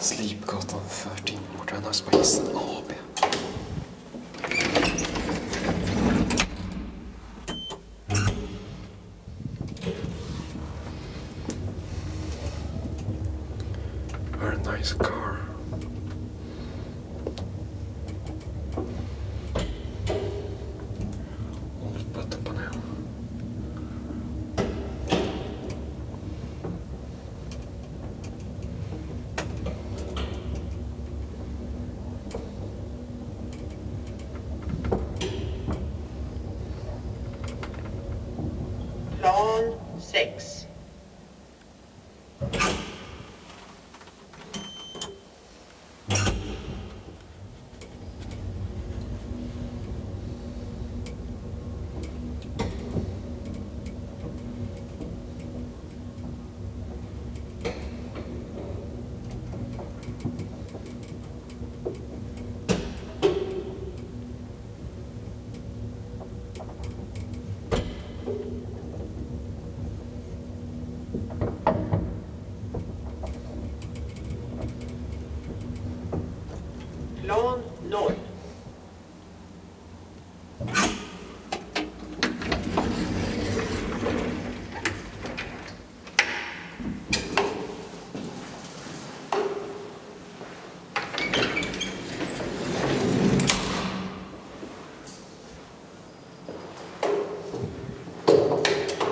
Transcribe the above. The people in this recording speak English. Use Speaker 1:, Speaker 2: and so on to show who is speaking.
Speaker 1: Slipgatan 13, Moderna Spacen AB. Very nice car. Zone 6.
Speaker 2: Lon Nol.